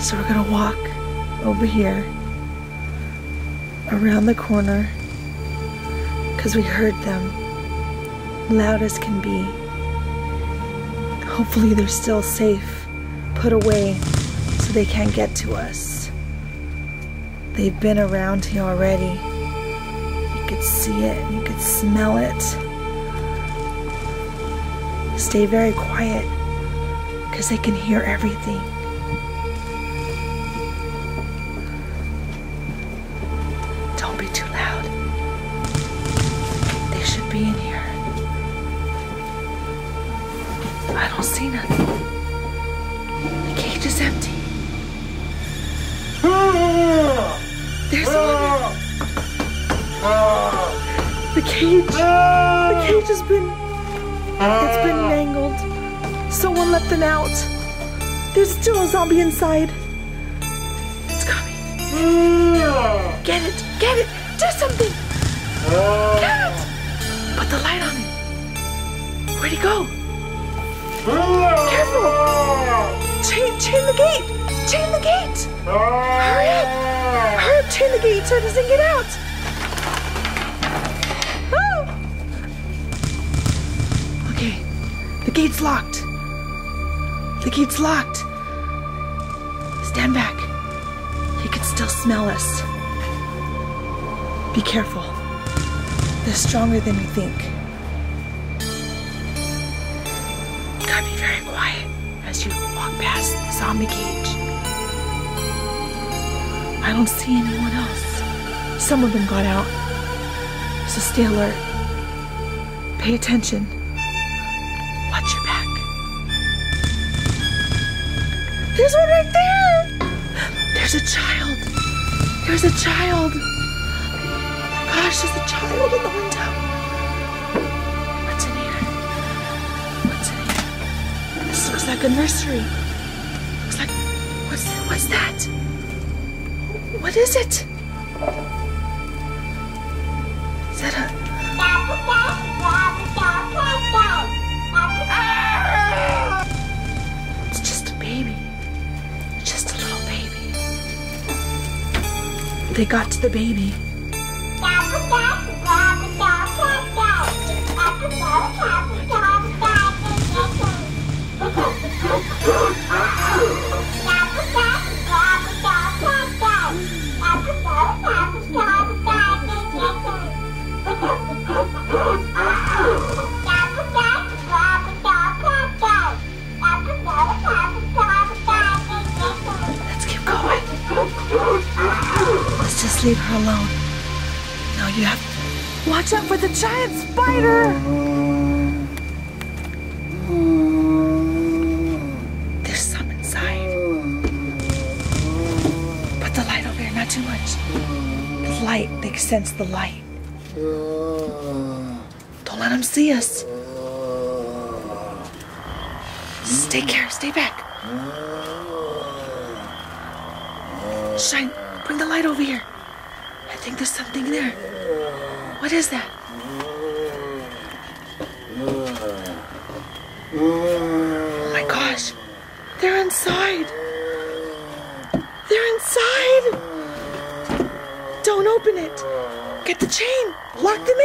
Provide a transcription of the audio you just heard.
So we're gonna walk over here, around the corner, because we heard them loud as can be. Hopefully, they're still safe, put away so they can't get to us. They've been around here already. You could see it, you could smell it. Stay very quiet because they can hear everything. Be in here. I don't see nothing. The cage is empty. There's one. The cage. The cage has been. It's been mangled. Someone let them out. There's still a zombie inside. It's coming. Get it. Get it. Do something. Chain the gate. Chain the gate. Hurry up. Hurry up. Chain the gate so it doesn't get out. Oh. Okay. The gate's locked. The gate's locked. Stand back. He can still smell us. Be careful. They're stronger than you think. Walk past the zombie cage. I don't see anyone else. Some of them got out. So stay alert. Pay attention. Watch your back. There's one right there! There's a child. There's a child. Gosh, there's a child in the window. Like a nursery. Looks like what's what's that? What is it? Is that a It's just a baby. Just a little baby. They got to the baby. Leave her alone. No, you have. to Watch out for the giant spider! There's some inside. Put the light over here, not too much. The light, they sense the light. Don't let them see us. Stay care, stay back. Shine, bring the light over here. I think there's something there. What is that? Oh my gosh. They're inside. They're inside. Don't open it. Get the chain. Lock them